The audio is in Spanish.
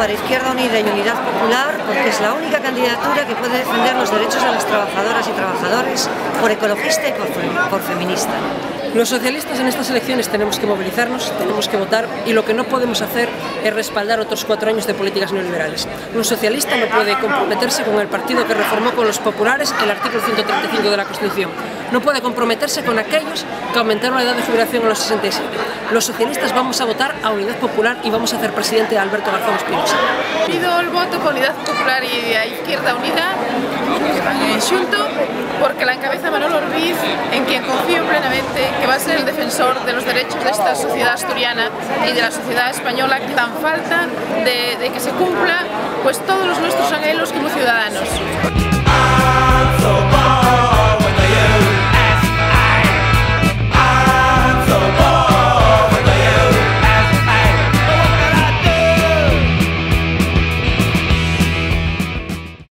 Unida y Unidad Popular porque es la única candidatura que puede defender los derechos de las trabajadoras y trabajadores por ecologista y por, feminista. Los socialistas en estas elecciones tenemos que movilizarnos, tenemos que votar y lo que no podemos hacer es respaldar otros cuatro años de políticas neoliberales. Un socialista no puede comprometerse con el partido que reformó con los populares el artículo 135 de la Constitución. No puede comprometerse con aquellos que aumentaron la edad de jubilación a los 67. Los socialistas vamos a votar a Unidad Popular y vamos a hacer presidente a Alberto Garzón Espinosa. Pido el voto con Unidad Popular y a Izquierda Unida xunto porque la encabeza Manolo Orbiz en quien confío plenamente que va a ser el defensor de los derechos de esta sociedad asturiana y de la sociedad española que tan falta de, de que se cumpla pues todos los nuestros anhelos como ciudadanos.